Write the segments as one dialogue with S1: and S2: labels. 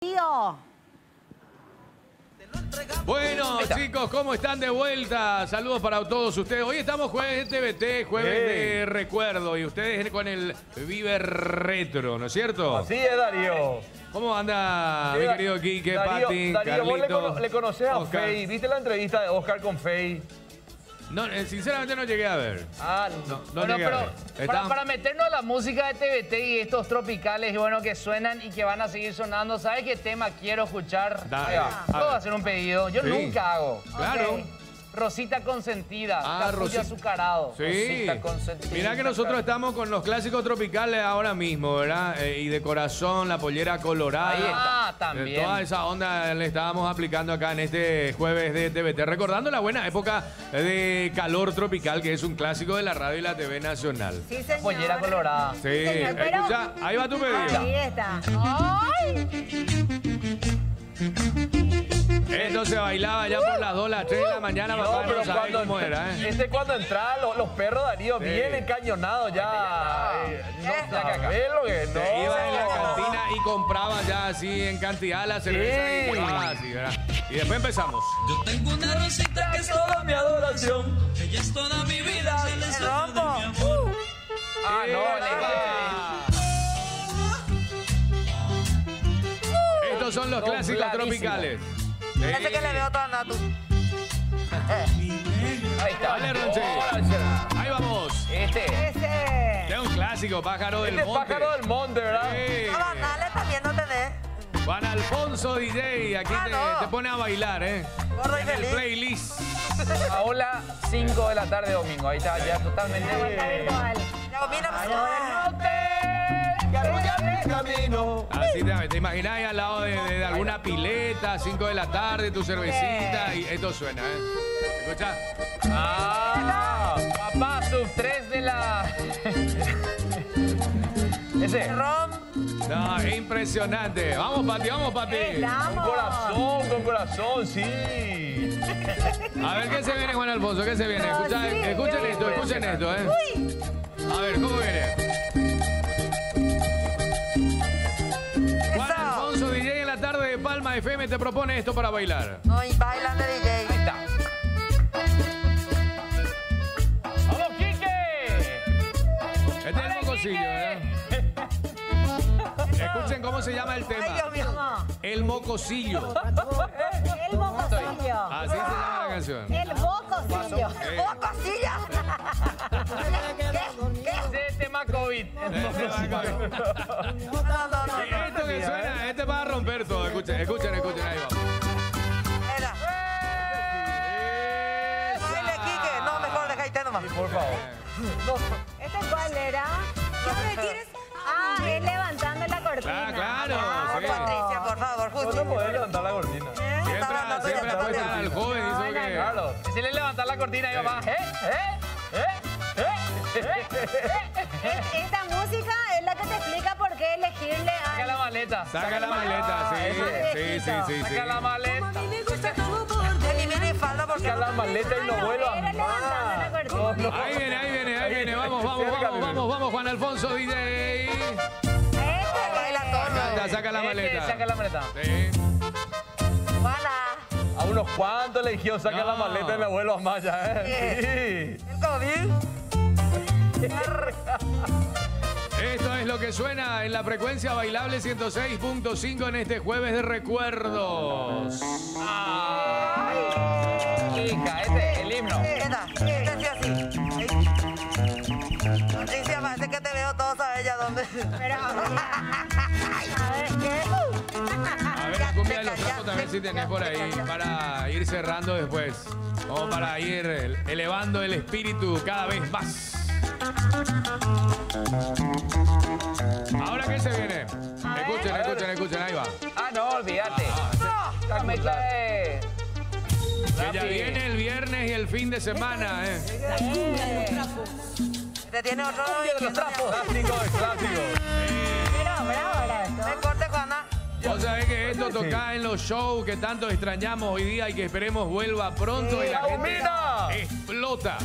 S1: Tío.
S2: Bueno, chicos, ¿cómo están de vuelta? Saludos para todos ustedes. Hoy estamos jueves de TVT, jueves de recuerdo, y ustedes con el Vive Retro, ¿no es cierto?
S3: Así es, Darío.
S2: ¿Cómo anda, mi querido Quique,
S3: Darío,
S2: Pati,
S3: Darío, vos le, cono- le conocés a
S2: Oscar?
S3: Fey. ¿Viste la entrevista de Oscar con Fey?
S2: No, eh, sinceramente no llegué a ver.
S3: Ah,
S2: No,
S3: no.
S2: no
S4: Bueno,
S2: llegué a
S4: pero
S2: ver.
S4: para, meternos a la música de TVT y estos tropicales bueno que suenan y que van a seguir sonando, ¿sabes qué tema quiero escuchar?
S2: Dale.
S4: Ahí va.
S2: A
S4: Puedo
S2: ver.
S4: hacer un pedido. Yo
S2: Sí.
S4: nunca hago.
S2: Claro.
S4: Rosita consentida,
S2: Ah,
S4: capullo
S2: Rosita.
S4: azucarado.
S2: Sí.
S4: Rosita consentida.
S2: Mirá que nosotros estamos con los clásicos tropicales ahora mismo, ¿verdad? Eh, y de corazón, la pollera colorada.
S4: Ahí está. Ah,
S2: Eh,
S4: también.
S2: Toda esa onda le estábamos aplicando acá en este jueves de TVT. Recordando la buena época de calor tropical, que es un clásico de la radio y la TV nacional.
S1: Sí, señor.
S4: Pollera colorada.
S2: Sí,
S1: señor, pero-
S2: escucha, ahí va tu pedido.
S1: Ahí está. ¡Ay!
S2: Esto se bailaba ya por las 2, las 3 de la mañana,
S3: No,
S2: papá, no
S3: pero
S2: sabe
S3: cuando,
S2: cómo era, ¿eh?
S3: Este cuando entraban los, los perros, Darío,
S2: Sí.
S3: bien encañonados ya. Eh, No sabés lo que no.
S2: Se iba en la cantina y compraba ya así en cantidad la cerveza y
S3: Sí.
S2: compraba así, ¿verdad? Y después empezamos.
S5: Yo tengo una rosita que es toda mi adoración. Ella es toda mi vida, sueño de mi amor.
S3: Ah, no, le-
S2: Estos son los
S3: No,
S2: clásicos tropicales.
S1: Ese que le veo toda natu.
S3: Ahí está.
S2: Dale, Ronchi.
S3: Ahora.
S2: Ahí vamos.
S3: Este.
S1: Ese.
S2: Es un clásico, pájaro del
S3: Este
S2: monte.
S3: pájaro del monte, ¿verdad?
S2: Sí.
S1: No, dale, también no tenés.
S2: Juan Alfonso DJ, aquí
S1: Ah,
S2: te,
S1: no.
S2: te pone a bailar, ¿eh?
S1: Gordo y
S2: En el playlist.
S4: Paola, 5 de la tarde domingo. Ahí está, ya totalmente.
S1: Virtual. Ya, mira,
S3: Camino.
S2: Así te, te imaginas ahí al lado de, de- de alguna pileta, 5 de la tarde, tu cervecita, y esto suena, ¿eh? ¿Escucha?
S4: Ah, papá, sub 3 de la. Ese.
S1: Rom.
S2: No, es impresionante. Vamos, Pati, vamos, Pati.
S3: Con
S1: Estamos.
S3: corazón, con corazón, sí.
S2: A ver qué se viene, Juan Alfonso, ¿qué se viene? Escucha- escuchen esto, escuchen esto, ¿eh? A ver, ¿cómo viene? FM te propone esto para bailar.
S1: Ay,
S4: Ahí
S1: DJ.
S4: está. ¡Vamos, Quique!
S2: Este es el mocosillo, ¿verdad? Escuchen cómo se llama el
S1: Ay, Dios
S2: tema.
S1: mío.
S2: El mocosillo.
S1: El bocosillo.
S2: Así se llama la canción.
S1: El bocosillo.
S2: Sí.
S1: ¡Bocosilla! ¿Qué? ¿Qué?
S4: COVID.
S2: Esto que suena, este va a romper todo. Escuchen, escuchen, escuchen, ahí
S1: te nomás.
S3: Por favor.
S1: ¿Este cuál era? Ah, es levantando la cortina.
S2: Ah, claro,
S1: Ah. Patricia, por favor,
S3: No
S1: Justi.
S3: no levantar la cortina.
S1: Eh,
S2: Siempre, joven.
S3: Claro.
S4: Si le levantar la cortina y papá. ¿Eh? ¿Eh? ¿Eh? ¿Eh?
S1: Esta música es la que te explica por qué elegirle a...
S4: Saca la maleta.
S2: Saca la maleta, sí, sí, sí, sí, sí.
S4: Saca la maleta.
S1: Elimine falda porque...
S3: Saca la maleta y no vuelva
S1: Era levantando la
S3: más.
S1: cortina.
S3: No, no.
S2: Ahí viene, ahí viene, ahí viene. Vamos, vamos, vamos, vamos, vamos, Juan Alfonso DJ.
S1: Baila todo.
S2: Canta, saca la maleta.
S4: Saca la maleta.
S2: Sí.
S1: Juana.
S3: A unos cuantos le dijeron, saca
S2: No.
S3: la maleta y me vuelvo a Maya, ¿eh? Sí.
S2: Es suena en la frecuencia bailable 106.5 en este jueves de recuerdos.
S4: Hija, este, el himno.
S1: Esta, esta sí así. Parece que te veo todo, ¿sabes ya dónde? Pero, a ver, ¿qué?
S2: A ver, la cumbia de los trapos también si tenés por ahí para ir cerrando después. O para ir elevando el espíritu cada vez más. Ahora qué se viene. Escuchen, escuchen, escuchen, ahí va.
S4: Ah, no, olvídate. La mezcla de.
S2: Que ya viene el viernes y el fin de semana, ¿eh?
S1: Te tiene otro
S4: de los trapos.
S3: Clásico de clásico.
S1: Pero, bravo. Me corte, Juana.
S2: Vos sabés que esto toca en los shows que tanto extrañamos hoy día y que esperemos vuelva pronto y la gente explota.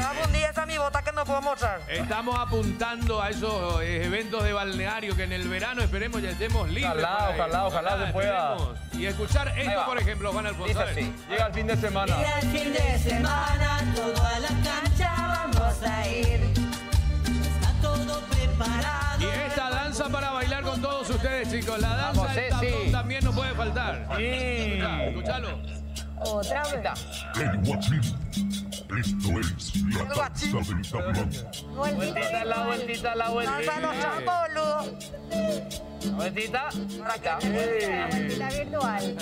S6: Algún día esa es mi bota que no puedo mostrar.
S2: Estamos apuntando a esos eh, eventos de balneario que en el verano esperemos ya estemos libres.
S3: Ojalá, ojalá, ojalá se pueda.
S2: esperemos. Y escuchar esto, por ejemplo, Juan Alfonso.
S4: Dice así.
S3: Llega el fin de semana.
S5: Y el fin de semana todo a la cancha vamos a ir. Está todo preparado.
S2: Y esta danza para bailar con todos ustedes, chicos. La danza
S4: Vamos,
S2: del tablón también no puede faltar.
S3: Sí.
S2: Escuchalo.
S1: Otra vez.
S7: Esto es la danza del tablón.
S4: Vueltita, la vueltita, la
S6: Danza los
S4: vueltita.
S6: chapos, boludo.
S4: Vueltita. Acá.
S1: La vueltita virtual.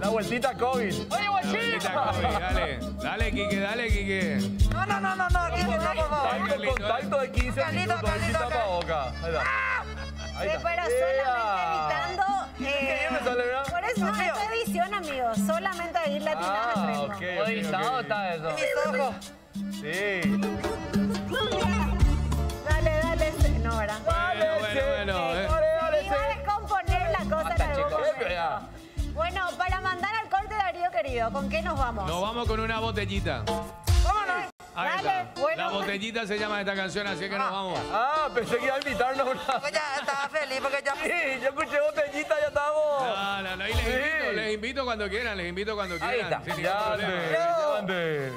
S3: La vueltita COVID.
S4: Oye,
S2: Vueltita. Kobe, Dale, dale, Quique, dale, Quique.
S6: No, no, no, no, no, aquí no, por favor.
S3: Contacto de 15
S6: Carlito,
S3: minutos. Ahí está. Ahí está.
S1: pero
S3: ¡Ea!
S1: solamente Latinado
S3: Ah,
S1: al ritmo.
S3: ok, ok,
S4: Oye, ¿estado
S3: ok.
S4: está eso?
S6: Mis ojos.
S3: Sí.
S1: Dale, dale. No, ¿verdad?
S2: Bueno, bueno, bueno. eh.
S1: Iba a descomponer la cosa en algún momento.
S3: Ya.
S1: Bueno, para mandar al corte Darío querido, ¿con qué nos vamos?
S2: Nos vamos con una botellita. Ahí
S1: Dale,
S2: está.
S1: bueno.
S2: La botellita se llama esta canción, así que nos vamos.
S3: Ah, pensé que iba a invitarnos una.
S6: Pues ya estaba feliz porque ya...
S3: Sí, yo escuché botellita, ya estamos.
S2: No, no, no, y les
S3: Sí.
S2: invito, les invito cuando quieran, les invito cuando
S4: Ahí
S2: quieran.
S4: está.
S2: sin
S3: Ya
S2: ningún problema.
S3: ya ande.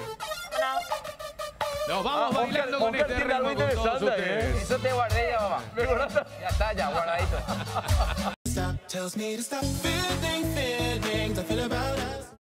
S2: Nos vamos
S3: Ah,
S2: bailando con este ritmo con todos
S3: interesante,
S2: ustedes.
S3: ¿eh?
S4: Eso te guardé ya, mamá.
S3: Mejoraste.
S4: Ya está, ya, guardadito.